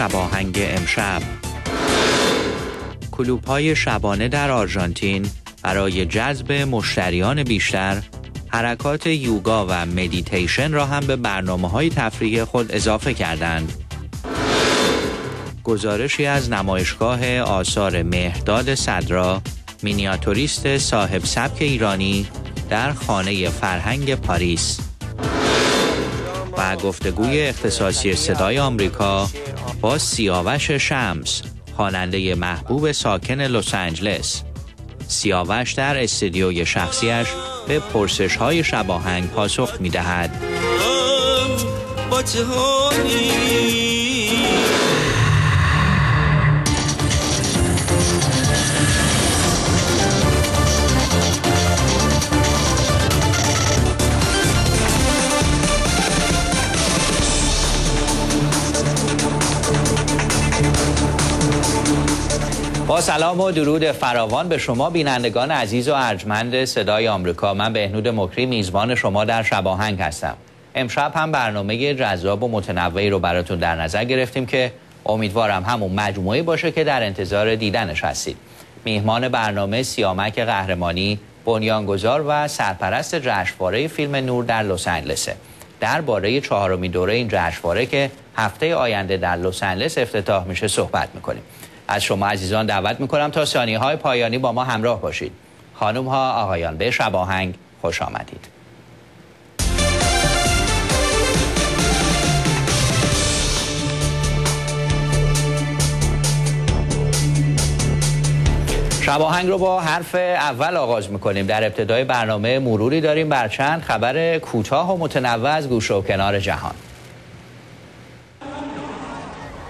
شباهنگ امشب کلوب های شبانه در آرژانتین برای جذب مشتریان بیشتر حرکات یوگا و مدیتیشن را هم به برنامه های تفریح خود اضافه کردند. گزارشی از نمایشگاه آثار مهرداد صدرا مینیاتوریست صاحب سبک ایرانی در خانه فرهنگ پاریس گفتگوی اختصاصی صدای آمریکا با سیاوش شمس خواننده محبوب ساکن لس آنجلس سیاوش در استودیوی شخصیش به پرسش های شباهنگ پاسخ می دهد. با سلام و درود فراوان به شما بینندگان عزیز و ارجمند صدای آمریکا. من بهنود مکری میزبان شما در شباهنگ هستم. امشب هم برنامه جذاب و متنوعی رو براتون در نظر گرفتیم که امیدوارم همون مجموعه باشه که در انتظار دیدنش هستید. میهمان برنامه سیامک قهرمانی بنیانگذار و سرپرست جشنواره فیلم نور در لس آنجلسه درباره چهارمی دوره این جشنواره که هفته آینده در لس آنجلس افتتاح میشه صحبت می‌کنیم. از شما عزیزان دعوت می‌کنم تا ثانیه های پایانی با ما همراه باشید. خانم ها آقایان به شباهنگ خوش آمدید. شباهنگ رو با حرف اول آغاز می‌کنیم. در ابتدای برنامه مروری داریم بر چند خبر کوتاه و متنوع از گوشه و کنار جهان.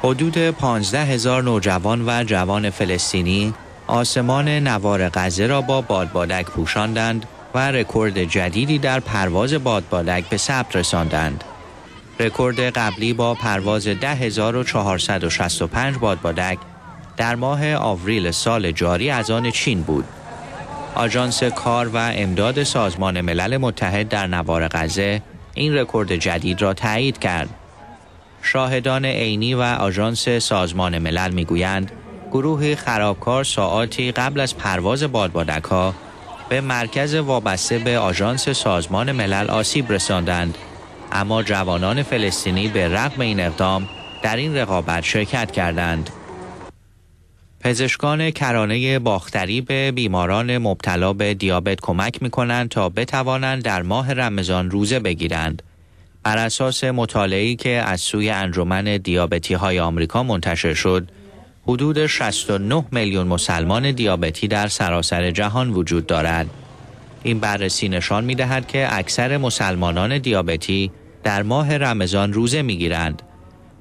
حدود 15 هزار نوجوان و جوان فلسطینی آسمان نوار غزه را با بادبادک پوشاندند و رکورد جدیدی در پرواز بادبادک به ثبت رساندند. رکورد قبلی با پرواز 10465 بادبادک در ماه آوریل سال جاری از آن چین بود. آژانس کار و امداد سازمان ملل متحد در نوار غزه این رکورد جدید را تایید کرد. شاهدان عینی و آژانس سازمان ملل می‌گویند گروه خرابکار ساعاتی قبل از پرواز بادبادک ها به مرکز وابسته به آژانس سازمان ملل آسیب رساندند. اما جوانان فلسطینی به رغم این اقدام در این رقابت شرکت کردند. پزشکان کرانه باختری به بیماران مبتلا به دیابت کمک می کنند تا بتوانند در ماه رمضان روزه بگیرند. بر اساس مطالعه‌ای که از سوی انجمن دیابتی های آمریکا منتشر شد، حدود 69 میلیون مسلمان دیابتی در سراسر جهان وجود دارد. این بررسی نشان می دهد که اکثر مسلمانان دیابتی در ماه رمضان روزه می گیرند.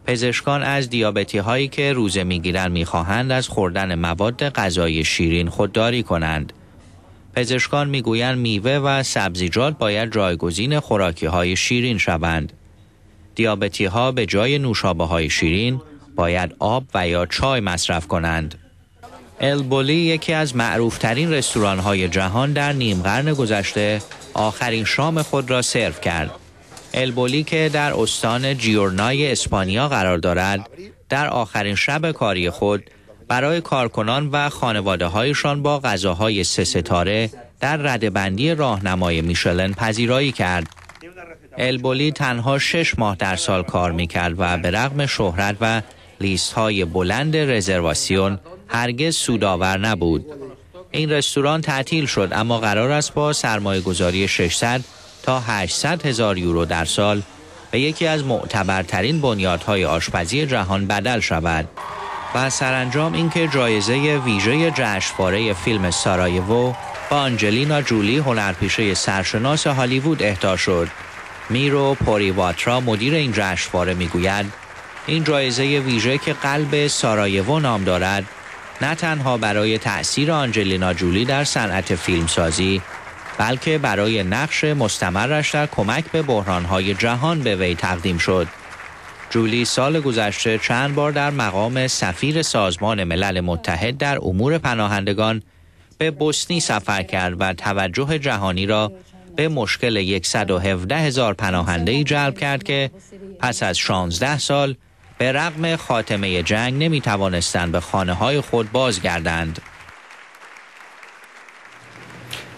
پزشکان از دیابتی هایی که روزه می گیرند می خواهند از خوردن مواد غذایی شیرین خودداری کنند. پزشکان می‌گویند میوه و سبزیجات باید جایگزین خوراکی های شیرین شوند. دیابتی ها به جای نوشابه های شیرین باید آب و یا چای مصرف کنند. البولی یکی از معروفترین رستوران های جهان در نیم قرن گذشته آخرین شام خود را سرو کرد. البولی که در استان جیورنای اسپانیا قرار دارد در آخرین شب کاری خود برای کارکنان و خانواده هایشان با غذاهای سه ستاره در ردبندی راهنمای میشلن پذیرایی کرد. البولی تنها شش ماه در سال کار می کرد و به رغم شهرت و لیست های بلند رزرواسیون هرگز سودآور نبود. این رستوران تعطیل شد اما قرار است با سرمایه گذاری 600 تا 800 هزار یورو در سال به یکی از معتبرترین بنیادهای آشپزی جهان بدل شود. و سرانجام اینکه جایزه ویژه جشنواره فیلم سارایوو با آنجلینا جولی هنرپیشه سرشناس هالیوود اهدا شد. میرو پوریواترا مدیر این جشنواره می‌گوید این جایزه ویژه که قلب سارایوو نام دارد نه تنها برای تأثیر آنجلینا جولی در صنعت فیلمسازی بلکه برای نقش مستمرش در کمک به بحرانهای جهان به وی تقدیم شد. جولی سال گذشته چند بار در مقام سفیر سازمان ملل متحد در امور پناهندگان به بوسنی سفر کرد و توجه جهانی را به مشکل 117 هزار پناهنده جلب کرد که پس از 16 سال به رغم خاتمه جنگ نمی توانستند به خانه های خود بازگردند.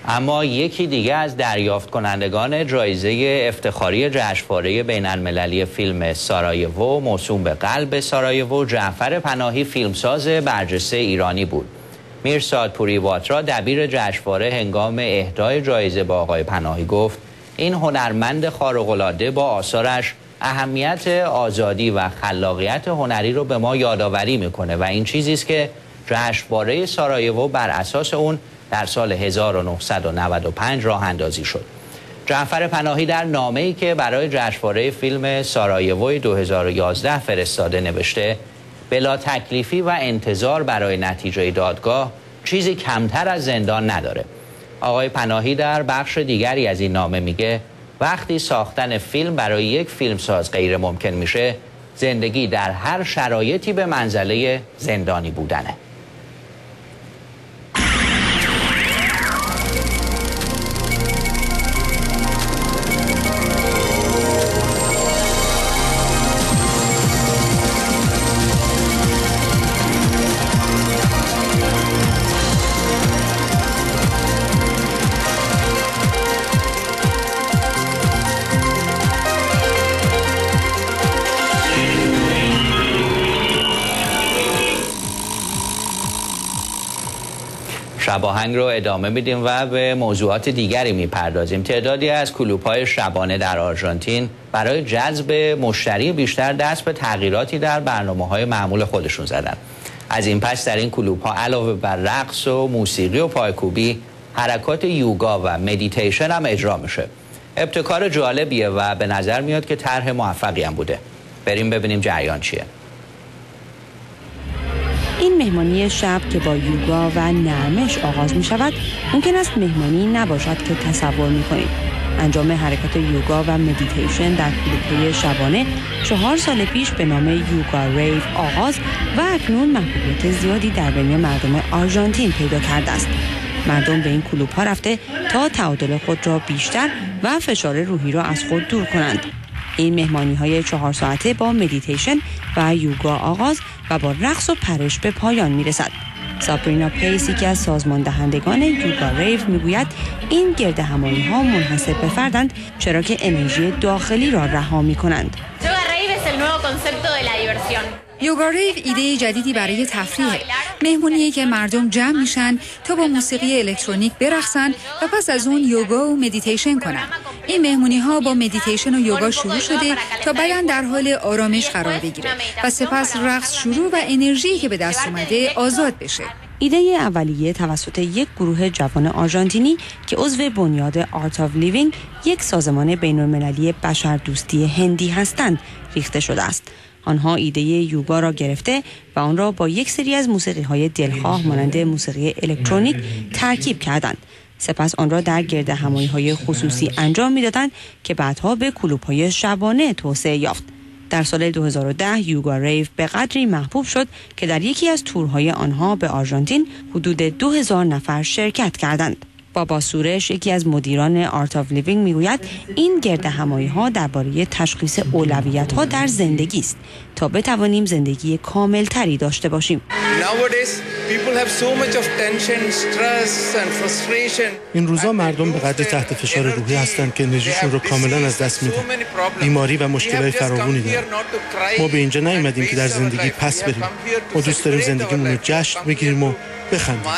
اما یکی دیگه از دریافت کنندگان جایزه افتخاری جشنواره بین المللی فیلم سارایوو موسوم به قلب سارایوو جعفر پناهی فیلمساز برجسته ایرانی بود. میرساد پوری واترا دبیر جشنواره هنگام اهدای جایزه با آقای پناهی گفت این هنرمند خارق‌العاده با آثارش اهمیت آزادی و خلاقیت هنری رو به ما یادآوری می‌کنه و این چیزی است که جشنواره سارایوو بر اساس اون در سال 1995 راه اندازی شد. جعفر پناهی در نامه ای که برای جشنواره فیلم سارایوو 2011 فرستاده نوشته بلا تکلیفی و انتظار برای نتیجه دادگاه چیزی کمتر از زندان نداره. آقای پناهی در بخش دیگری از این نامه میگه وقتی ساختن فیلم برای یک فیلمساز غیر ممکن میشه زندگی در هر شرایطی به منزله زندانی بودنه شباهنگ رو ادامه میدیم و به موضوعات دیگری می‌پردازیم. تعدادی از کلوپ شبانه در آرژانتین برای جذب مشتری بیشتر دست به تغییراتی در برنامه های معمول خودشون زدن. از این پس در این کلوپ ها علاوه بر رقص و موسیقی و پایکوبی حرکات یوگا و مدیتیشن هم اجرا میشه. ابتکار جالبیه و به نظر میاد که طرح موفقی هم بوده. بریم ببینیم جریان چیه. مهمانی شب که با یوگا و نرمش آغاز می شود ممکن است مهمانی نباشد که تصور می کنید. انجام حرکت یوگا و مدیتیشن در کلوبهای شبانه چهار سال پیش به نام Yoga Rave آغاز و اکنون محبوبیت زیادی در بین مردم آرژانتین پیدا کرده است. مردم به این کلوب ها رفته تا تعادل خود را بیشتر و فشار روحی را از خود دور کنند. این مهمانی های چهار ساعته با مدیتیشن و یوگا آغاز و با رقص و پرش به پایان می رسد. سابرینا پیس که از سازمان دهندگان Yoga Rave می‌گوید این گرد همایی ها منحصر به فردند چرا که انرژی داخلی را رها می کنند. Yoga Rave ایده جدیدی برای تفریح مهمونیه که مردم جمع میشن تا با موسیقی الکترونیک برقصن و پس از اون یوگا و مدیتیشن کنن این مهمونی ها با مدیتیشن و یوگا شروع شده تا بدن در حال آرامش قرار بگیره و سپس رقص شروع و انرژی که به دست اومده آزاد بشه. ایده اولیه توسط یک گروه جوان آرژانتینی که عضو بنیاد Art of Living یک سازمان بین المللی بشردوستی هندی هستند ریخته شده است. آنها ایده یوگا را گرفته و آن را با یک سری از موسیقی های دلخواه مانند موسیقی الکترونیک ترکیب کردند. سپس آن را در گرد همایی های خصوصی انجام می‌دادند که بعدها به کلوب های شبانه توسعه یافت در سال 2010 Yoga Rave به قدری محبوب شد که در یکی از تورهای آنها به آرژانتین حدود 2000 نفر شرکت کردند. بابا سورش یکی از مدیران Art of Living می‌گوید این گرد همایی ها درباره تشخیص اولویت ها در زندگی است تا بتوانیم زندگی کامل تری داشته باشیم. این روزا مردم به قدر تحت فشار روحی هستند که انرژیشون رو کاملا از دست میدن. بیماری و مشکلات فراوانی دارن. ما به اینجا نیومدیم که در زندگی پس بریم. ما دوست داریم زندگیمون رو جشن بگیریم و بخندیم.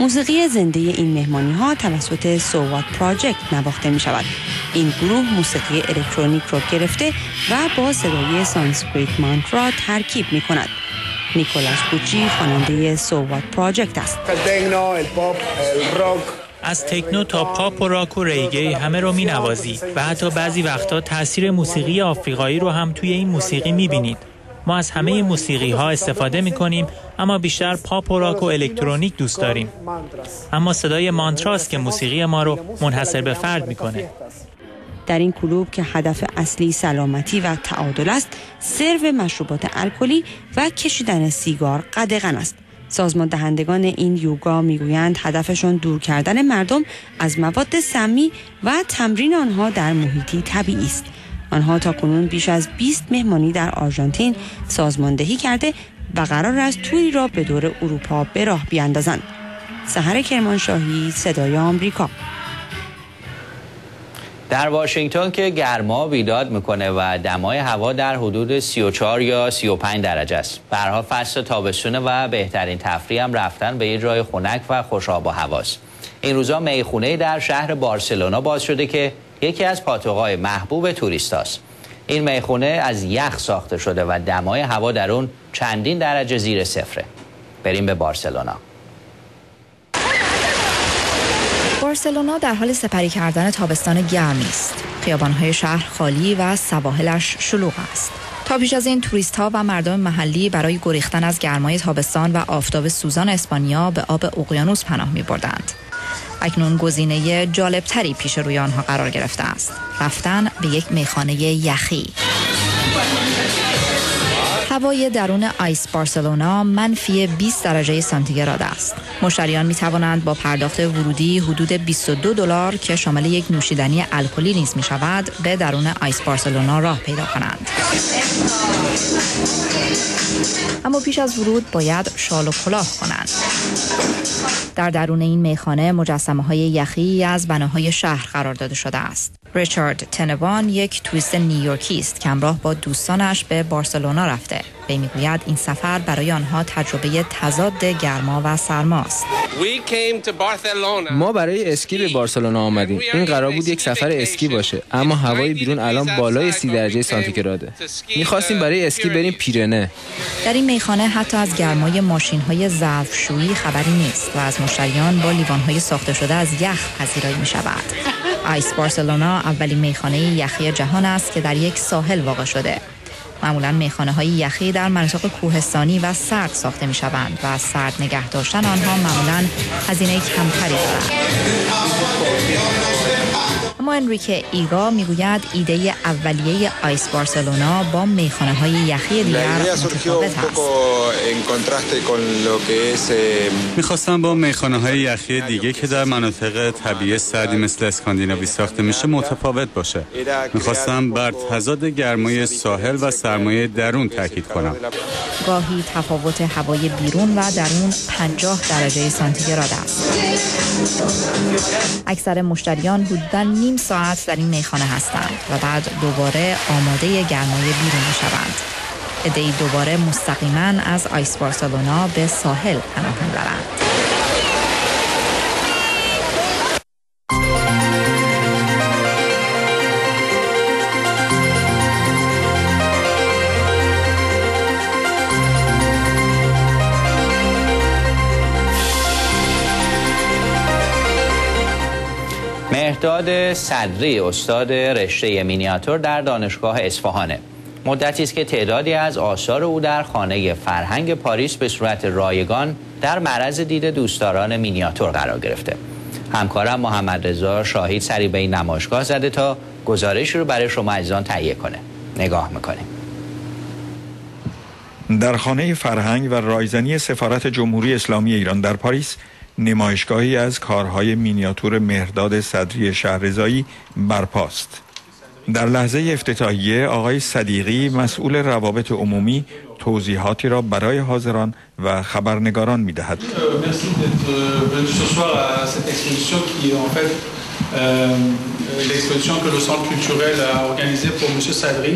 موسیقی زنده این مهمانی ها توسط So What Project نواخته می شود این گروه موسیقی الکترونیک را گرفته و با صدای سانسکریت مانترا ترکیب می کند نیکولاس پوچی خواننده So What Project است. از تکنو تا پاپ و راک و ریگه همه رو می نوازی و حتی بعضی وقتا تاثیر موسیقی آفریقایی رو هم توی این موسیقی می بینید. ما از همه موسیقی ها استفاده می کنیم اما بیشتر پاپ و راک و الکترونیک دوست داریم. اما صدای مانتراست که موسیقی ما رو منحصر به فرد می‌کنه. در این کلوب که هدف اصلی سلامتی و تعادل است سرو مشروبات الکلی و کشیدن سیگار قدغن است. سازمان دهندگان این یوگا می‌گویند هدفشون دور کردن مردم از مواد سمی و تمرین آنها در محیطی طبیعی است. آنها تا کنون بیش از 20 مهمانی در آرژانتین سازماندهی کرده و قرار است توری را به دور اروپا به راه بیاندازند. سهر کرمانشاهی صدای آمریکا. در واشنگتن که گرما بیداد می‌کنه و دمای هوا در حدود 34 یا 35 درجه است. برها فصل تابستونه و بهترین تفریح هم رفتن به یه جای خنک و خوش آب و هواست. این روزا می‌خونه در شهر بارسلونا باز شده که یکی از پاتوقای محبوب توریستاست. این می‌خونه از یخ ساخته شده و دمای هوا در اون چندین درجه زیر صفره. بریم به بارسلونا. بارسلونا در حال سپری کردن تابستان گرمی است. خیابانهای شهر خالی و سواحلش شلوغ است. تا پیش از این توریست ها و مردم محلی برای گریختن از گرمای تابستان و آفتاب سوزان اسپانیا به آب اقیانوس پناه می بردند. اکنون گزینه جالبتری پیش روی آنها قرار گرفته است. رفتن به یک میخانه یخی. هوای درون آیس بارسلونا منفی 20 درجه سانتیگراد است. مشتریان می توانند با پرداخت ورودی حدود 22 دلار که شامل یک نوشیدنی الکلی نیز می شود به درون آیس بارسلونا راه پیدا کنند. اما پیش از ورود باید شال و کلاه کنند. در درون این میخانه مجسمه های یخی از بناهای شهر قرار داده شده است. ریچارد تنوان یک توریست نیویورکی است که همراه با دوستانش به بارسلونا رفته. وی می‌گوید این سفر برای آنها تجربه تضاد گرما و سرماست. ما برای اسکی به بارسلونا آمدیم. این قرار بود یک سفر اسکی باشه، اما هوای بیرون الان بالای سی درجه سانتیگراده. می‌خواستیم برای اسکی بریم پیرنه. در این میخانه حتی از گرمای ماشین های ظرفشویی خبری نیست و از مشتریان با لیوان های ساخته شده از یخ پذیرایی می شود. آیس بارسلونا اولین میخانه یخی جهان است که در یک ساحل واقع شده. معمولا میخانه های یخی در مناطق کوهستانی و سرد ساخته می شوند و سرد نگه داشتن آنها معمولا هزینه کمتری دارند. اما انریکه ایگا می‌گوید ایده اولیه آیس بارسلونا با میخانه های یخی دیگر متفاوت است. می‌خواستم با میخانه های یخی دیگه که در مناطق طبیعی سردی مثل اسکاندیناوی ساخته میشه متفاوت باشه می‌خواستم بر تضاد گرمای ساحل و سرمایه درون تاکید کنم. گاهی تفاوت هوای بیرون و درون 50 درجه سانتیگراد است. اکثر مشتریان حدودا نیم ساعت در این میخانه هستند و بعد دوباره آماده گرمای بیرون می شوند ادهی دوباره مستقیما از آیس بارسلونا به ساحل پناه می‌برند مهداد صدری استاد رشته مینیاتور در دانشگاه اصفهانه. مدتی است که تعدادی از آثار او در خانه فرهنگ پاریس به صورت رایگان در معرض دید دوستداران مینیاتور قرار گرفته. همکارم محمد رضا شاهید سری به این نمایشگاه زده تا گزارش رو برای شما عزیزان تهیه کنه. نگاه می‌کنیم. در خانه فرهنگ و رایزنی سفارت جمهوری اسلامی ایران در پاریس نمایشگاهی از کارهای مینیاتور مهرداد صدری شهرزایی برپاست در لحظه افتتاحیه آقای صدیقی مسئول روابط عمومی توضیحاتی را برای حاضران و خبرنگاران می دهد. l'exposition que le Centre culturel a organisée pour M. Sadri,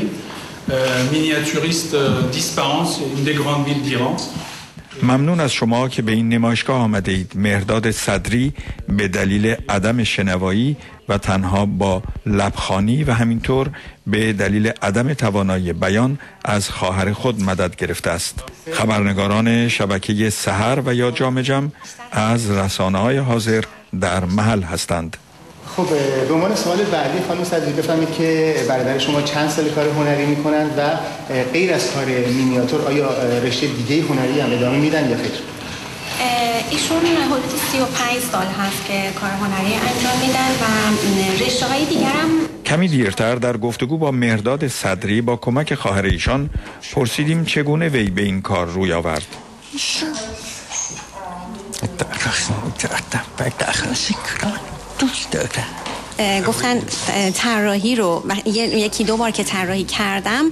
miniaturiste d'Ispahan, une des grandes villes d'Iran. ممنون از شما که به این نمایشگاه آمده اید مهرداد صدری به دلیل عدم شنوایی و تنها با لبخانی و همینطور به دلیل عدم توانایی بیان از خواهر خود مدد گرفته است. خبرنگاران شبکه سحر و یا جام جم از رسانه های حاضر در محل هستند. خب به عنوان سوال بعدی خانم صدری بفهمید که برادر شما چند سال کار هنری می‌کنند و غیر از کار مینیاتور آیا رشته دیگه هنری هم ادامه میدن یا خیر؟ ایشون حدود 35 سال هست که کار هنری انجام میدن و رشته های دیگر هم کمی دیرتر در گفتگو با مهرداد صدری با کمک خواهر ایشان پرسیدیم چگونه وی به این کار روی آورد. دوست دارم گفتن طراحی رو یکی دو بار که طراحی کردم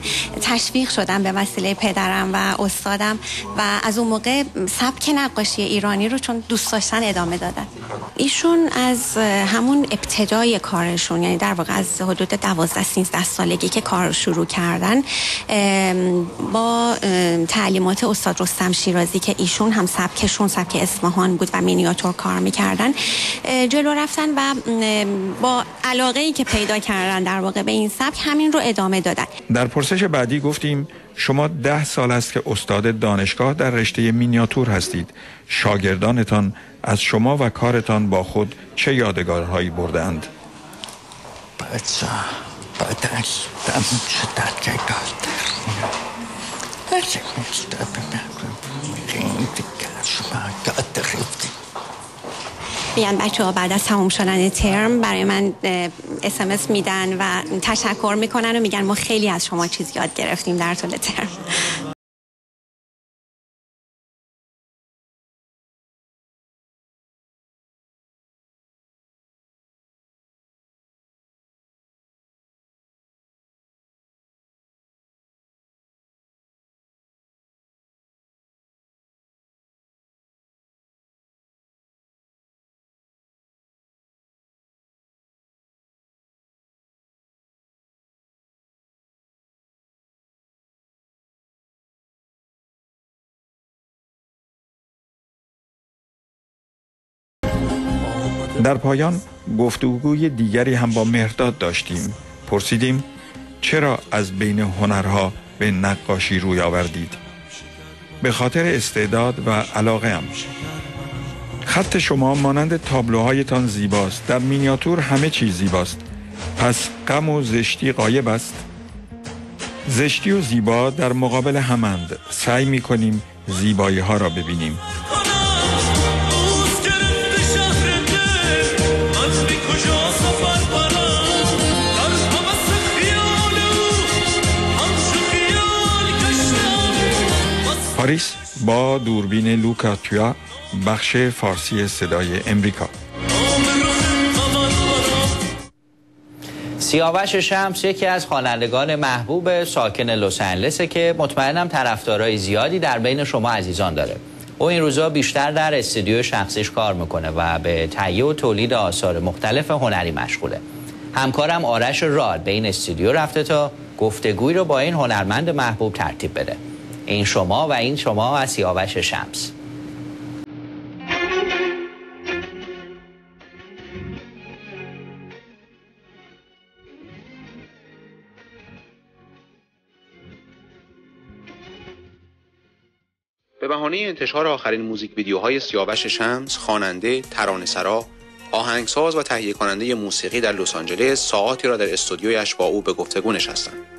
تشویق شدم به وسیله پدرم و استادم و از اون موقع سبک نقاشی ایرانی رو چون دوست داشتن ادامه دادن. ایشون از همون ابتدای کارشون یعنی در واقع از حدود 12 13 سالگی که کار شروع کردن با تعلیمات استاد رستم شیرازی که ایشون هم سبکشون سبک اصفهان بود و مینیاتور کار می‌کردن جلو رفتن و با علاقه ای که پیدا کردن در واقع به این سبک همین رو ادامه دادن. در پرسش بعدی گفتیم شما ده سال است که استاد دانشگاه در رشته مینیاتور هستید. شاگردانتان از شما و کارتان با خود چه یادگارهایی بردند؟ بچه بدش بیان بچه ها بعد از تموم شدن ترم برای من اسمس میدن و تشکر می‌کنن و میگن ما خیلی از شما چیز یاد گرفتیم در طول ترم. در پایان گفتگوی دیگری هم با مهرداد داشتیم. پرسیدیم چرا از بین هنرها به نقاشی روی آوردید؟ به خاطر استعداد و علاقه هم خط شما مانند تابلوهایتان زیباست. در مینیاتور همه چیز زیباست. پس غم و زشتی قایب است؟ زشتی و زیبا در مقابل همند. سعی می کنیم زیبایی ها را ببینیم. پاریس با دوربین لوکاتیا بخش فارسی صدای امریکا. سیاوش شمس یکی از خوانندگان محبوب ساکن لس آنجلس که مطمئنم طرفدارای زیادی در بین شما عزیزان داره. او این روزا بیشتر در استودیو شخصیش کار می‌کنه و به تهیه و تولید آثار مختلف هنری مشغوله. همکارم آرش راد به این استودیو رفته تا گفتگوی رو با این هنرمند محبوب ترتیب بده. این شما و این شما از سیاوش شمس به بهانه انتشار آخرین موزیک ویدیوهای سیاوش شمس، خواننده، ترانه‌سرا، آهنگساز و تهیه کننده موسیقی در لس آنجلس ساعاتی را در استودیویش با او به گفتگو نشستند.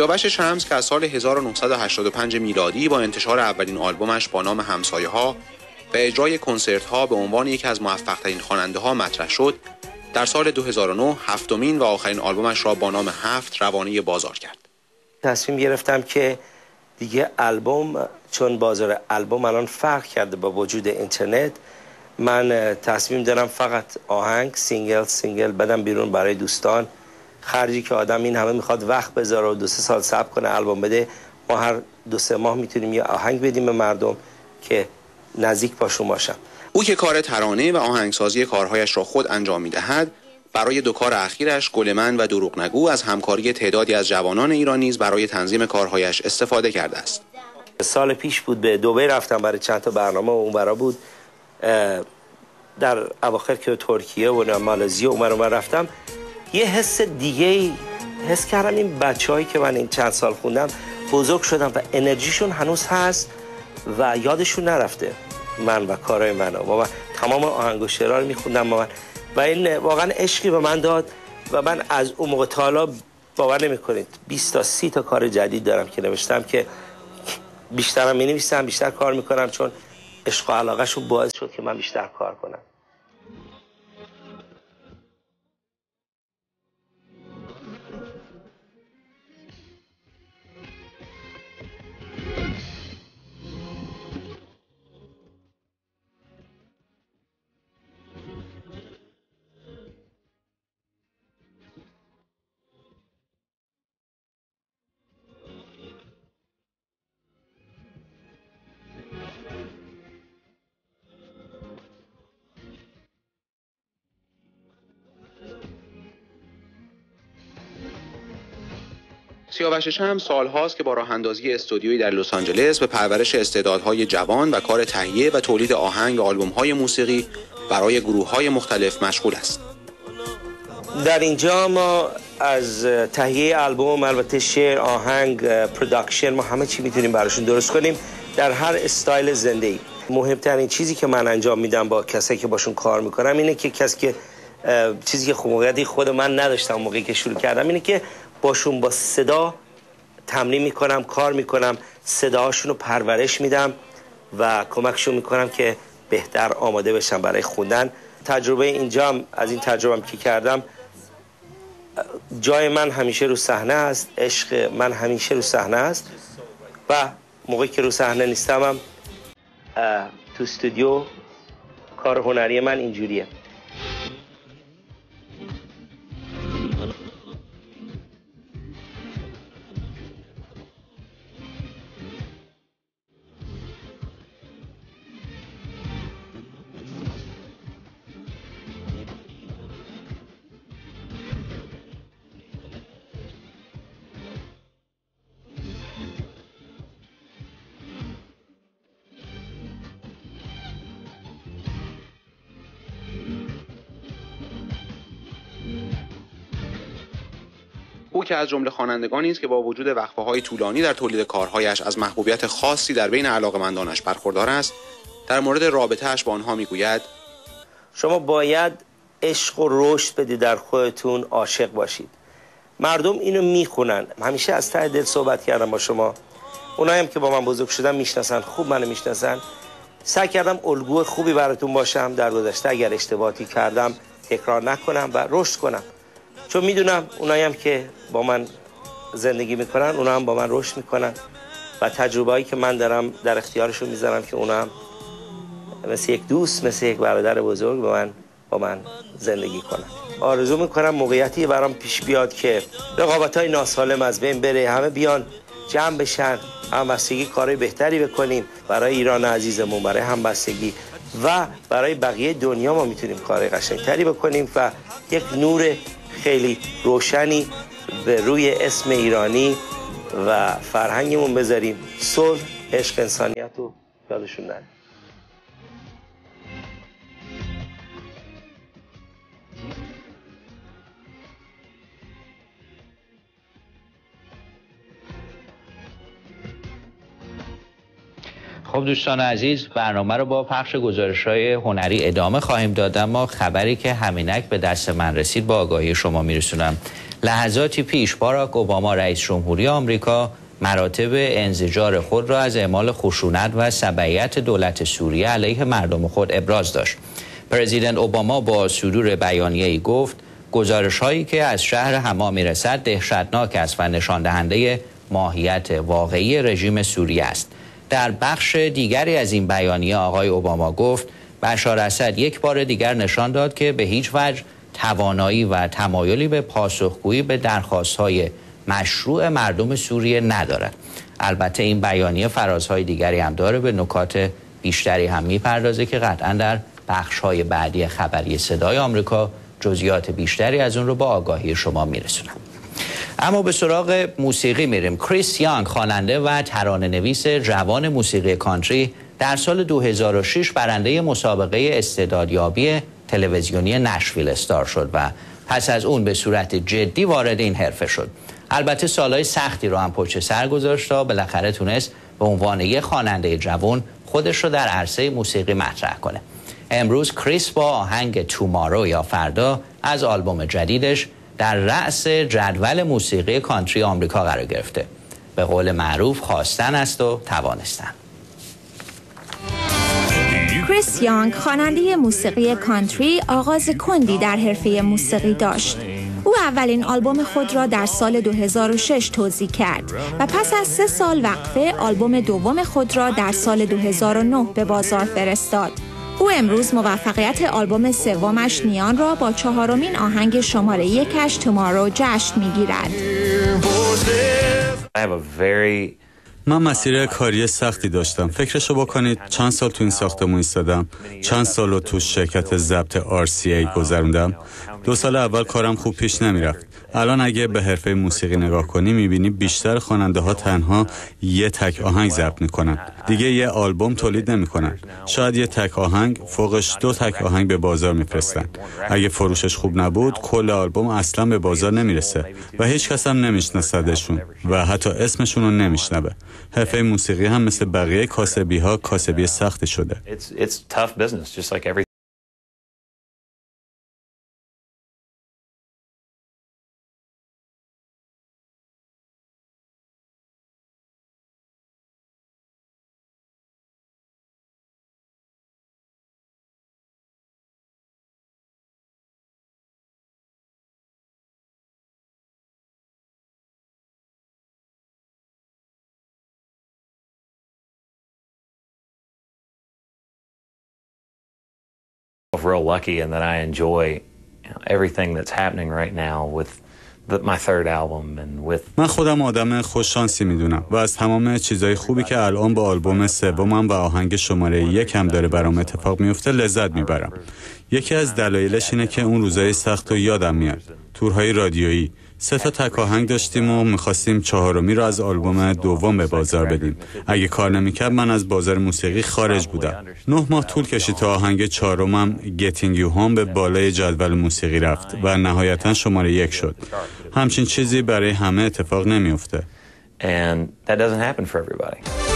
سیاوش شمس که از سال 1985 میلادی با انتشار اولین آلبومش با نام همسایه ها و اجرای کنسرت ها به عنوان یکی از موفق ترین خواننده ها مطرح شد در سال 2009 هفتمین و آخرین آلبومش را با نام هفت روانه بازار کرد. تصمیم گرفتم که دیگه آلبوم چون بازار آلبوم الان فرق کرده با وجود اینترنت من تصمیم دارم فقط آهنگ single single بدم بیرون برای دوستان. خرجی که آدم این همه می‌خواد وقت بذاره و دو سه سال صبر کنه البوم بده ما هر دو سه ماه می‌تونیم یه آهنگ بدیم به مردم که نزدیک باشون باشم او که کار ترانه و آهنگسازی کارهایش را خود انجام می‌دهد برای دو کار اخیرش گلمن و دروغ نگو از همکاری تعدادی از جوانان ایران نیز برای تنظیم کارهایش استفاده کرده است. سال پیش بود به دوبه رفتم برای چند تا برنامه و اون برا بود. در اواخر که ترکیه و مالزی و عمر رفتم یه حس دیگه حس کردم این بچههایی که من این چند سال خوندم بزرگ شدم و انرژیشون هنوز هست و یادشون نرفته من و کارهای من و من تمام آهنگ و شعرها رو میخوندم من. و این واقعا عشقی به من داد و من از اون موقع تا حالا باور نمی‌کنید 20 تا 30 تا کار جدید دارم که نوشتم که بیشترم می نویسم بیشتر کار می‌کنم چون عشق و علاقه باعث شد که من بیشتر کار کنم. سیاوش شمس سالهاست که با راه اندازی استودیویی در لس آنجلس به پرورش استعدادهای جوان و کار تهیه و تولید آهنگ و آلبوم‌های موسیقی برای گروه‌های مختلف مشغول است. در اینجا ما از تهیه آلبوم البته شعر آهنگ production ما همه چی می‌تونیم براشون درست کنیم در هر استایل زندگی مهمترین چیزی که من انجام میدم با کسایی که باشون کار می‌کنم اینه که کسی که چیزی که خب خود من نداشتم موقعی که شروع کردم اینه که باشون با صدا تمرین می‌کنم کار می‌کنم صداهاشون رو پرورش میدم و کمکشون می‌کنم که بهتر آماده بشن برای خوندن. تجربه اینجا هم از این تجربه که کردم جای من همیشه رو صحنه است عشق من همیشه رو صحنه است و موقعی که رو صحنه نیستم هم تو استودیو کار هنری من اینجوریه. که از جمله خوانندگانی است که با وجود وقفه های طولانی در تولید کارهایش از محبوبیت خاصی در بین علاقمندانش برخوردار است در مورد رابطهاش با آنها می‌گوید شما باید عشق و رشد بدید در خودتون عاشق باشید. مردم اینو می‌خونن. همیشه از ته دل صحبت کردم با شما. اونایی هم که با من بزرگ شدن می‌شناسن خوب منو می‌شناسن. سعی کردم الگو خوبی براتون باشم. در گذشته اگر اشتباهی کردم تکرار نکنم و رشد کنم. چون می‌دونم اونایی هم که با من زندگی می‌کنن اونا هم با من رشد می‌کنن و تجربه که من دارم در اختیارشون می‌ذارم که اونا هم مثل یک دوست مثل یک برادر بزرگ با من با من زندگی کنن. آرزو می‌کنم موقعیتی برام پیش بیاد که رقابت های ناسالم از بین بره همه بیان جمع بشن همبستگی کارهای بهتری بکنیم. برای ایران عزیزمون برای همبستگی و برای بقیه دنیا ما می‌تونیم کار قشنگتری بکنیم و یک نور خیلی روشنی به روی اسم ایرانی و فرهنگمون بذاریم. صلح عشق انسانیت رو یادشون نریم خب دوستان عزیز برنامه رو با پخش گزارش های هنری ادامه خواهیم داد اما خبری که همینک به دست من رسید با آگاهی شما میرسونم. لحظاتی پیش باراک اوباما رئیس جمهوری آمریکا مراتب انزجار خود را از اعمال خشونت و سبعیت دولت سوریه علیه مردم خود ابراز داشت. پرزیدنت اوباما با صدور بیانیه ای گفت گزارش هایی که از شهر حما می‌رسد دهشتناک است و نشان دهنده ماهیت واقعی رژیم سوریه است. در بخش دیگری از این بیانیه آقای اوباما گفت بشار اسد یک بار دیگر نشان داد که به هیچ وجه توانایی و تمایلی به پاسخگویی به درخواستهای مشروع مردم سوریه ندارد. البته این بیانیه فرازهای دیگری هم داره به نکات بیشتری هم می‌پردازه که قطعا در بخشهای بعدی خبری صدای آمریکا جزئیات بیشتری از اون رو با آگاهی شما میرسونم. اما به سراغ موسیقی میریم. کریس یانگ خواننده و ترانه نویس جوان موسیقی کانتری در سال 2006 برنده مسابقه استعدادیابی تلویزیونی نشویل استار شد و پس از اون به صورت جدی وارد این حرفه شد. البته سالهای سختی رو هم پشت سر گذاشت تا بالاخره تونست به عنوان یک خواننده جوان خودش رو در عرصه موسیقی مطرح کنه. امروز کریس با آهنگ تومارو یا فردا از آلبوم جدیدش در رأس جدول موسیقی کانتری آمریکا قرار گرفته. به قول معروف خواستن است و توانستن. کریس یانگ خواننده موسیقی کانتری آغاز کندی در حرفه موسیقی داشت. او اولین آلبوم خود را در سال 2006 توضیح کرد و پس از سه سال وقفه آلبوم دوم خود را در سال 2009 به بازار فرستاد. او امروز موفقیت آلبوم سومش نیان را با چهارمین آهنگ شماره یکش تومارو جشن می‌گیرد. من مسیر کاری سختی داشتم. فکرشو بکنید چند سال تو این ساختمون ایستادم. چند سال رو تو شرکت ضبط RCA گذروندم. دو سال اول کارم خوب پیش نمی‌رفت. الان اگه به حرفه موسیقی نگاه کنی می‌بینی بیشتر خواننده ها تنها یه تک آهنگ ضبط می‌کنن. دیگه یه آلبوم تولید نمی‌کنن. شاید یه تک آهنگ فوقش دو تک آهنگ به بازار میفرستن. اگه فروشش خوب نبود کل آلبوم اصلا به بازار نمی‌رسه و هیچ کس هم نمیشناسدشون و حتی اسمشون رو نمیشنوه. حرفه موسیقی هم مثل بقیه کاسبی ها کاسبی سخت شده real lucky and that I enjoy everything that's happening right now with من خودم آدم خوششانسی می‌دونم و از تمام چیزای خوبی که الان با آلبوم سومم و آهنگ شماره یکم داره برام اتفاق میفته لذت می‌برم. یکی از دلایلش اینه که اون روزای سخت و یادم میاد. تورهای رادیویی سه تا تک آهنگ داشتیم و می‌خواستیم چهارمی رو از آلبوم دوم به بازار بدیم. اگه کار نمی‌کرد من از بازار موسیقی خارج بودم. نه ماه طول کشید تا آهنگ چهارمم Getting You Home به بالای جدول موسیقی رفت و نهایتا شماره یک شد. همچین چیزی برای همه اتفاق نمیافته. And that doesn't happen for everybody.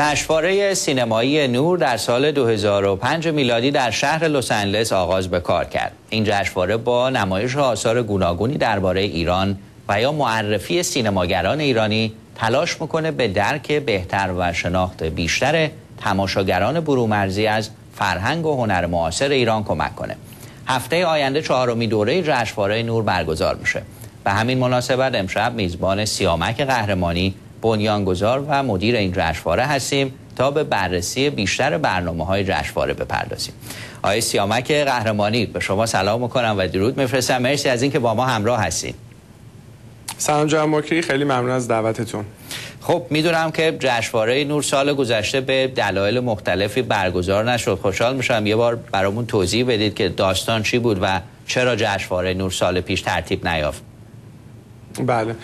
جشنواره سینمایی نور در سال 2005 میلادی در شهر لس آنجلس آغاز به کار کرد. این جشنواره با نمایش آثار گوناگونی درباره ایران و یا معرفی سینماگران ایرانی تلاش می‌کنه به درک بهتر و شناخت بیشتر تماشاگران برومرزی از فرهنگ و هنر معاصر ایران کمک کنه. هفته آینده چهارمی دوره جشنواره نور برگزار میشه. به همین مناسبت امشب میزبان سیامک قهرمانی بنیانگذار و مدیر این جشنواره هستیم تا به بررسی بیشتر برنامه های جشنواره بپردازیم. آقای سیامک قهرمانی به شما سلام می‌کنم و درود میفرستم. مرسی از اینکه با ما همراه هستید سلام جناب مکری خیلی ممنون از دعوتتون. خب می‌دونم که جشنواره نور سال گذشته به دلایل مختلفی برگزار نشد. خوشحال میشم یه بار برامون توضیح بدید که داستان چی بود و چرا جشنواره نور سال پیش ترتیب نیافت. بله.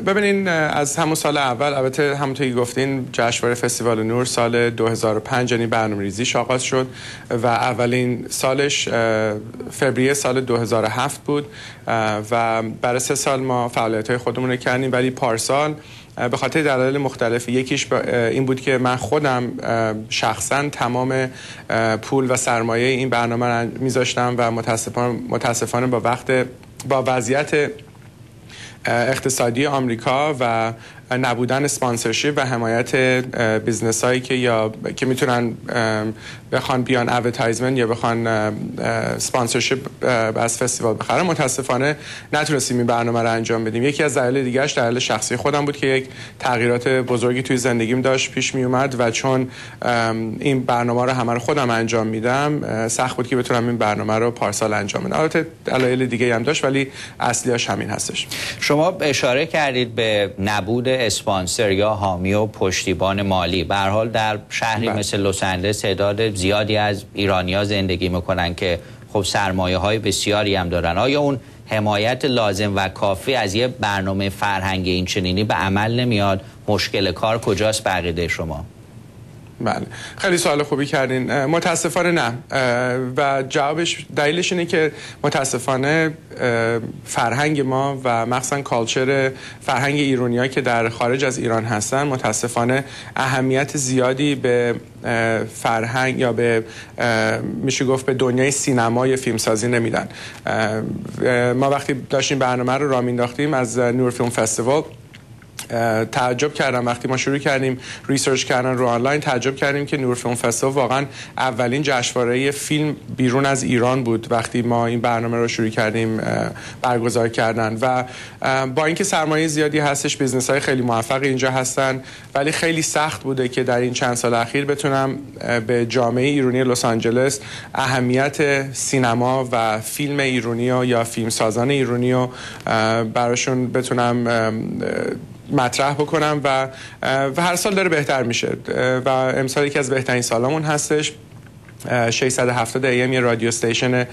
ببینین از همون سال اول البته همونطور که گفتین جشنواره فستیوال نور سال 2005 یعنی برنامه ریزیش آغاز شد و اولین سالش فوریه سال 2007 بود و برای سه سال ما فعالیت های خودمون رو کردیم. ولی پارسال به خاطر دلایل مختلف یکیش این بود که من خودم شخصا تمام پول و سرمایه این برنامه رو میذاشتم و متاسفانه با وقت با وضعیت اقتصادی آمریکا و نبودن sponsorship و حمایت business هایی که یا که می‌تونن بخوان بیان advertisement یا بخوان سپانسرشیپ از فستیوال بخرن متاسفانه نتونستیم این برنامه رو انجام بدیم. یکی از دلایل دیگهش دلیل شخصی خودم بود که یک تغییرات بزرگی توی زندگیم داشت پیش می اومد و چون این برنامه رو همه رو خودم انجام میدم سخت بود که بتونم این برنامه رو پارسال انجام بدم. البته دلایل دیگه هم داشت ولی اصلیش همین هستش. شما اشاره کردید به نبود اسپانسر یا حامی و پشتیبان مالی. به حال در شهری بله. مثل لس آنجلس تعداد زیادی از ایرانیا زندگی می‌کنن که خب سرمایه های بسیاری هم دارن. آیا اون حمایت لازم و کافی از یه برنامه فرهنگی این چنینی به عمل نمیاد؟ مشکل کار کجاست بقیده شما؟ بله. خیلی سوال خوبی کردین. متاسفانه نه. و جوابش دلیلش اینه که متاسفانه فرهنگ ما و مخصوصا کالچر فرهنگ ایرونیا که در خارج از ایران هستن متاسفانه اهمیت زیادی به فرهنگ یا به میشه گفت به دنیای سینما یا فیلمسازی نمیدن. ما وقتی داشتیم برنامه رو را مینداختیم از نور film festival تعجب کردم. وقتی ما شروع کردیم research کردن رو آنلاین تعجب کردیم که نور film festival واقعا اولین جشنواره فیلم بیرون از ایران بود. وقتی ما این برنامه رو شروع کردیم برگزار کردن. و با اینکه سرمایه زیادی هستش business های خیلی موفق اینجا هستن. ولی خیلی سخت بوده که در این چند سال اخیر بتونم به جامعه ایرانی لس آنجلس اهمیت سینما و فیلم ایرانی یا فیلم سازان ایرانی رو براشون بتونم مطرح بکنم و و هر سال داره بهتر میشه. و امسال یکی از بهترین سالامون هستش. 670 AM یه رادیو استیشن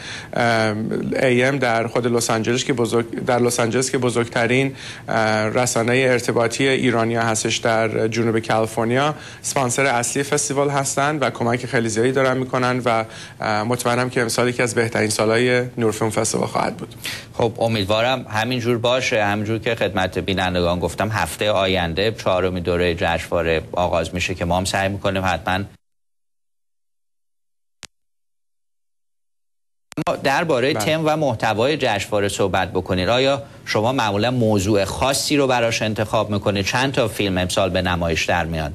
AM در خود لس آنجلس که بزرگ در لس آنجلس که بزرگترین رسانه ارتباطی ایرانیا هستش در جنوب کالیفرنیا. سپانسر اصلی فستیوال هستند و کمک خیلی زیادی دارن می‌کنن و مطمئنم که امسال یکی از بهترین سالهای نور فیلم فستیوال خواهد بود. خب امیدوارم همینجور باشه. همینجور که خدمت بینندگان گفتم هفته آینده چهارمی دوره جشنواره آغاز میشه که ما هم سعی می‌کنیم حتما درباره بله. تم و محتوای جشنواره صحبت بکنید. آیا شما معمولا موضوع خاصی رو براش انتخاب می‌کنید؟ چند تا فیلم امسال به نمایش در میاد؟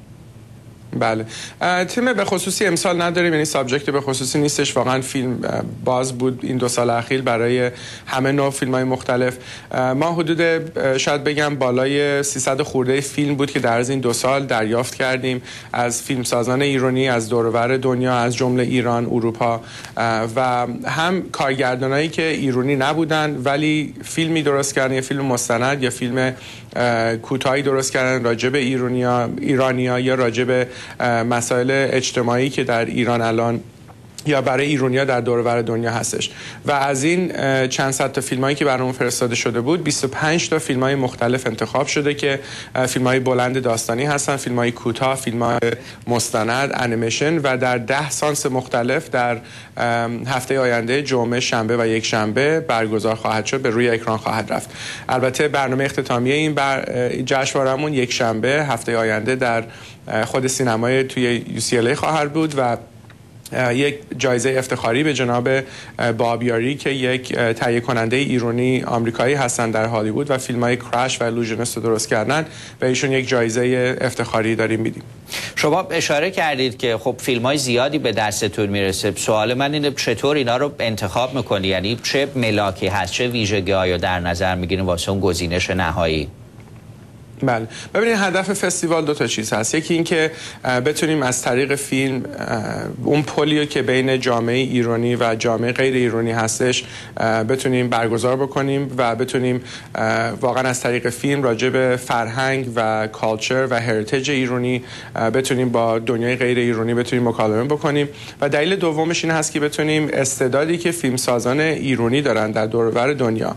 بله. تیم به خصوصی امسال نداریم یعنی سابجکت به خصوصی نیستش. واقعا فیلم باز بود این دو سال اخیر برای همه نوع فیلم های مختلف ما حدود شاید بگم بالای 300 خورده فیلم بود که در از این دو سال دریافت کردیم. از فیلم سازان ایرانی از دورور دنیا از جمله ایران اروپا. و هم کارگردانایی که ایرانی نبودن ولی فیلمی درست کردن یا فیلم مستند یا فیلم کوتاهی درست کردن راجع به ایرانیا ایرانیا یا راجع به مسائل اجتماعی که در ایران الان یا برای ایرونیا در دورور دنیا هستش. و از این چند صد تا فیلم هایی که برامون فرستاده شده بود 25 تا فیلم های مختلف انتخاب شده که فیلم های بلند داستانی هستن فیلم های کوتاه فیلم های مستند انیمیشن و در ده سانس مختلف در هفته آینده جمعه شنبه و یک شنبه برگزار خواهد شد به روی اکران خواهد رفت. البته برنامه اختتامیه این بر جشنوارهمون یک شنبه هفته آینده در خود سینمای توی UCLA خواهد بود و یک جایزه افتخاری به جناب بابیاری که یک تهیه کننده ایرانی آمریکایی هستند در هالیوود و فیلم های کرش و لوژنست رو درست کردن و ایشون یک جایزه افتخاری داریم میدیم. شما اشاره کردید که خب فیلم های زیادی به دستتون می‌رسه. سوال من اینه چطور اینا رو انتخاب می‌کنی؟ یعنی چه ملاکی هست؟ چه ویژگی های در نظر می‌گیرین واسه اون گزینش نهایی؟ بله. ببینید هدف فستیوال دو تا چیز هست. یکی اینکه بتونیم از طریق فیلم اون پلی رو که بین جامعه ایرانی و جامعه غیر ایرانی هستش بتونیم برگزار بکنیم و بتونیم واقعا از طریق فیلم راجع به فرهنگ و culture و heritage ایرانی بتونیم با دنیای غیر ایرانی بتونیم مکالمه بکنیم. و دلیل دومش این هست که بتونیم استعدادی که فیلم سازان ایرانی دارن در دور و ور دنیا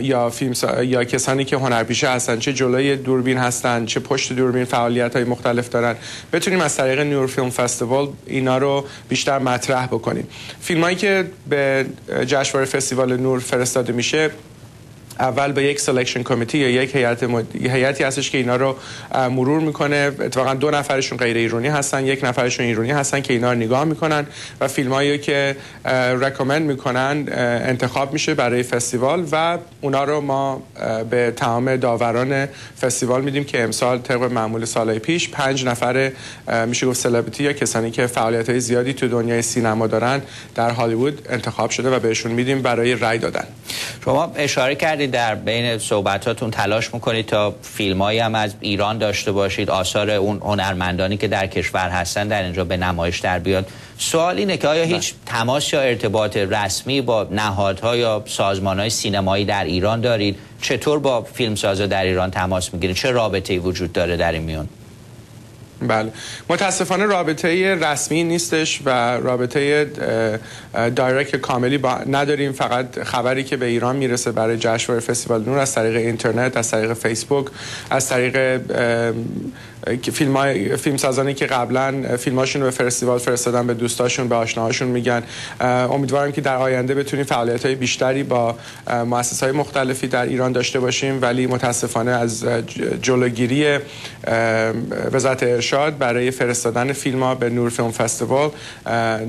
یا فیلم یا کسانی که هنرپیشه هستن چه جلوی دوربین هستن چه پشت دوربین فعالیت های مختلف دارن. بتونیم از طریق نور film festival اینا رو بیشتر مطرح بکنیم. فیلم هایی که به جشنواره فستیوال نور فرستاده میشه اول به یک selection committee یا یک هیئت. هیئتی هستش که اینا رو مرور می‌کنه اتفاقا دو نفرشون غیر ایرانی هستن یک نفرشون ایرانی هستن که اینا رو نگاه می‌کنن و فیلمایی که رکامند می‌کنن انتخاب میشه برای فستیوال و اونا رو ما به تمام داوران فستیوال میدیم که امسال طبق معمول سالهای پیش پنج نفر میشه گفت سلبریتی یا کسانی که فعالیت های زیادی تو دنیای سینما دارن در هالیوود انتخاب شده و بهشون میدیم برای رای دادن شما اشاره کردید در بین صحبتاتون تلاش می‌کنید تا فیلمایی هم از ایران داشته باشید. آثار اون هنرمندانی که در کشور هستن در اینجا به نمایش در بیاد. سوال اینه که آیا هیچ تماس یا ارتباط رسمی با نهادها یا سازمانهای سینمایی در ایران دارید؟ چطور با فیلمسازا در ایران تماس می‌گیرید؟ چه رابطه‌ای وجود داره در این میون بله. متاسفانه رابطه رسمی نیستش و رابطه دایرکت کاملی با نداریم. فقط خبری که به ایران می‌رسه برای جشنواره فستیوال نور از طریق اینترنت از طریق فیسبوک از طریق فیلم, های، فیلم سازانی که قبلا فیلماشون به فستیوال فرستادن به دوستاشون به آشناهاشون میگن. امیدوارم که در آینده بتونیم فعالیت های بیشتری با مؤسسات های مختلفی در ایران داشته باشیم ولی متاسفانه از جلوگیری وزارت ارشاد برای فرستادن فیلم ها به نور فیلم فستیوال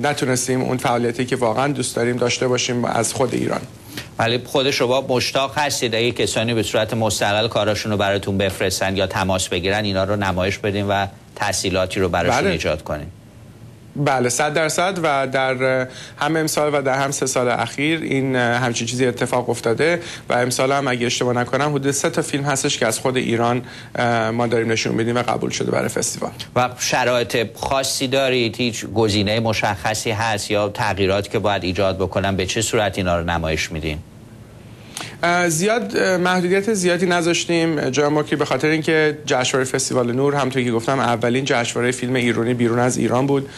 نتونستیم اون فعالیتی که واقعا دوست داریم داشته باشیم از خود ایران. ولی خود شما مشتاق هستید اگه کسانی به صورت مستقل کاراشون رو براتون بفرستن یا تماس بگیرن اینا رو نمایش بدین و تحصیلاتی رو براشون بله. ایجاد کنین بله صد درصد و در هم امسال و در هم سه سال اخیر این همچین چیزی اتفاق افتاده و امسال هم اگه اشتباه نکنم حدود سه تا فیلم هستش که از خود ایران ما داریم نشون میدیم و قبول شده برای فستیوال. و شرایط خاصی دارید؟ هیچ گزینه مشخصی هست یا تغییراتی که باید ایجاد بکنن؟ به چه صورت اینا رو نمایش میدین؟ زیاد محدودیت زیادی نذاشتیم. جا ما که به خاطر اینکه جشنواره فستیوال نور همونطوری که گفتم اولین جشنواره فیلم ایرانی بیرون از ایران بود.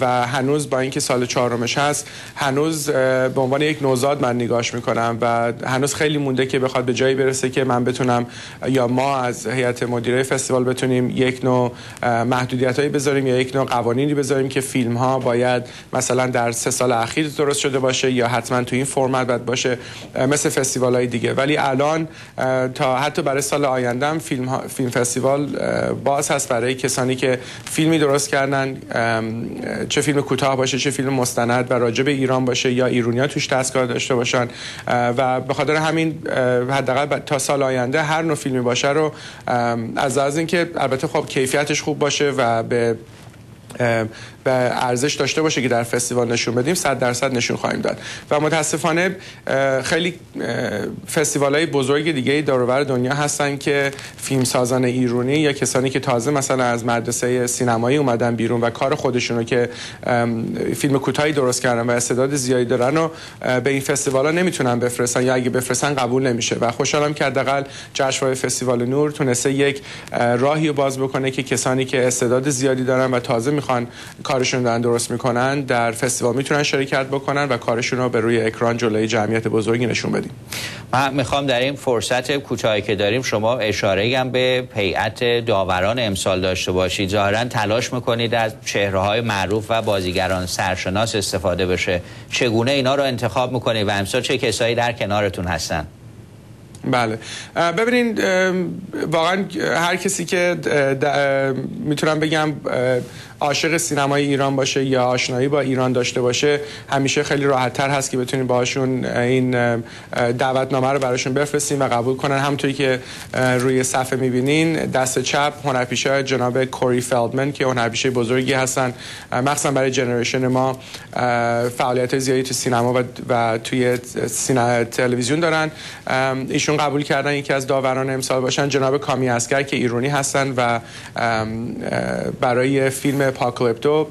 و هنوز با اینکه سال چهارمش هست هنوز به عنوان یک نوزاد من نگاهش می‌کنم و هنوز خیلی مونده که بخواد به جایی برسه که من بتونم یا ما از هیئت مدیره فستیوال بتونیم یک نوع محدودیت هایی بذاریم یا یک نوع قوانینی بذاریم که فیلم ها باید مثلا در سه سال اخیر درست شده باشه یا حتما تو این فرمت باید باشه. مثل فستیوال های دیگه. ولی الان تا حتی برای سال آینده فیلم, فیلم فستیوال باز هست برای کسانی که فیلمی درست کردن چه فیلم کوتاه باشه چه فیلم مستند و راجع به ایران باشه یا ایرونیا توش دستکار داشته باشن. و به خاطر همین حداقل تا سال آینده هر نوع فیلمی باشه رو از از اینکه البته خب کیفیتش خوب باشه و به ارزش داشته باشه که در فستیوال نشون بدیم 100 درصد نشون خواهیم داد. و متاسفانه خیلی فستیوال های بزرگ دیگه دورور دنیا هستن که فیلم سازان ایرانی یا کسانی که تازه مثلا از مدرسه سینمایی اومدن بیرون و کار خودشونو که فیلم کوتاهی درست کردن و استعداد زیادی دارن و به این فستیوالا نمی‌تونن بفرستن یا اگه بفرستن قبول نمیشه. و خوشحالم که حداقل جشنواره فستیوال نور تونسته یک راهی باز بکنه که کسانی که استعداد زیادی دارن و تازه می‌خوان کارشون دارن درست می‌کنن در فستیوال می‌تونن شرکت بکنن و کارشون رو به روی اکران جلوی جمعیت بزرگی نشون بدیم. من می‌خوام در این فرصت کوتاهی که داریم شما اشاره هم به هیئت داوران امسال داشته باشید. ظاهرا تلاش می‌کنید از چهره های معروف و بازیگران سرشناس استفاده بشه. چگونه اینا رو انتخاب می‌کنید و امسال چه کسایی در کنارتون هستن؟ بله. ببینید واقعا هر کسی که می‌تونم بگم عاشق سینمای ایران باشه یا آشنایی با ایران داشته باشه همیشه خیلی راحت تر هست که بتونیم باشون این دعوتنامه رو براشون بفرستیم و قبول کنن. همونطوری که روی صفحه می‌بینین دست چپ هنرپیشه جناب کوری فلدمن که هنرپیشه بزرگی هستن. مخصوصا برای جنریشن ما فعالیت زیادی تو سینما و, و توی سینما تلویزیون دارن. ایشون قبول کردن یکی از داوران امسال باشن جناب کامی اسکر که ایرانی هستن و برای فیلم apocalypto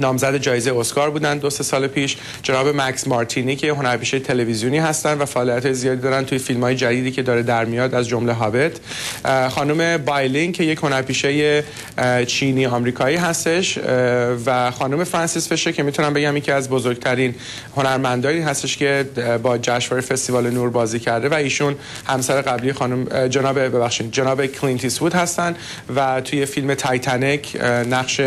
نامزد جایزه اسکار بودن دو سه سال پیش. جناب مکس مارتینی که هنرپیشه تلویزیونی هستن و فعالیت زیادی دارن توی فیلم های جدیدی که داره در میاد از جمله Hobbit. خانم بای لینگ که یک هنرپیشه چینی آمریکایی هستش و خانم فرانسیس فیشر که می‌تونم بگم یکی از بزرگترین هنرمندانی هستش که با جشنواره فستیوال نور بازی کرده و ایشون همسر قبلی خانم جناب ببخشید جناب کلینت ایستوود هستن و توی فیلم تایتانیک نقش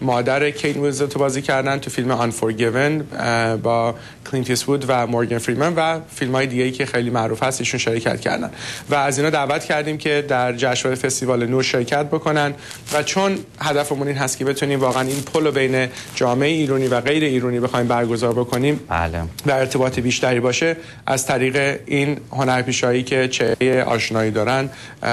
مادر کیت وینزلت بازی کردن تو فیلم Unforgiven با کلینت ایستوود و مورگان فریمن و فیلم های دیگه ای که خیلی معروف هست ایشون شرکت کردن. و از اینا دعوت کردیم که در جشنواره فستیوال نور شرکت بکنن. و چون هدفمون این هست که بتونیم واقعا این پل بین جامعه ایرانی و غیر ایرانی بخوایم برگزار بکنیم بله. و ارتباط بیشتری باشه از طریق این هنرپیشایی که چه آشنایی دارن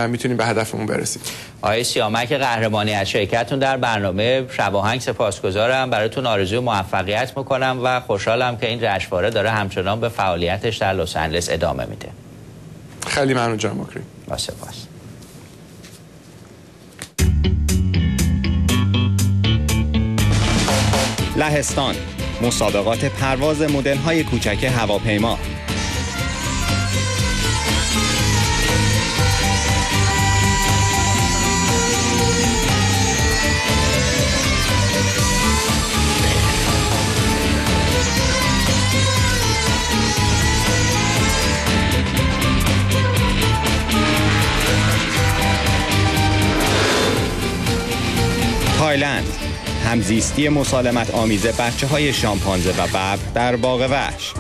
می‌تونیم به هدفمون برسیم. آقای سیامک قهرمانی از شرکتتون در برنامه شباهنگ سپاسگزارم. براتون آرزوی موفقیت می‌کنم و خوشحالم که این جشنواره داره همچنان به فعالیتش در لس آنجلس ادامه میده. خیلی ممنون جناب مکری با سپاس. لهستان مسابقات پرواز مدل های کوچک هواپیما. تایلند. همزیستی مسالمت آمیز بچه های شامپانزه و ببر در باغ وحش.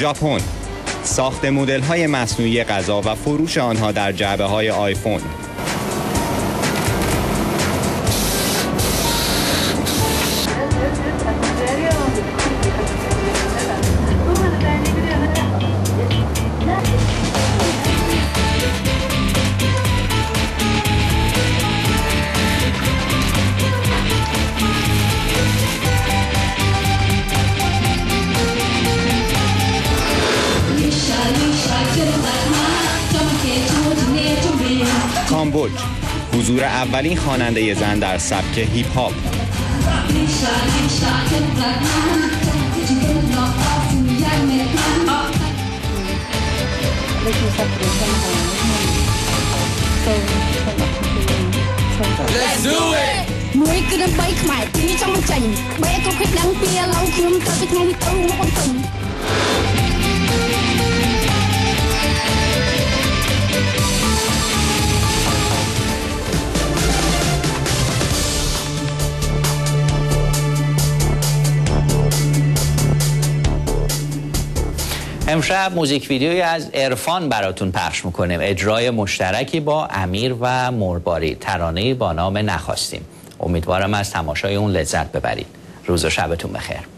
ژاپن. ساخت مدل های مصنوعی غذا و فروش آنها در جعبه های آیفون. حضور اولین خواننده زن در سبک هیپ هاپ Let's do it មួយគឺដើម្បីខ្មែរពីរចង់ចាញ់បែរគ្រប់គ្នាដឹងពីឡងខ្ញុំទៅពីថ្ងៃនេះទៅមកបំពេញ امشب موزیک ویدیویی از ارفان براتون پخش می‌کنیم. اجرای مشترکی با امیر و مرباری ترانه‌ای با نام نخواستیم. امیدوارم از تماشای اون لذت ببرید. روز و شبتون بخیر.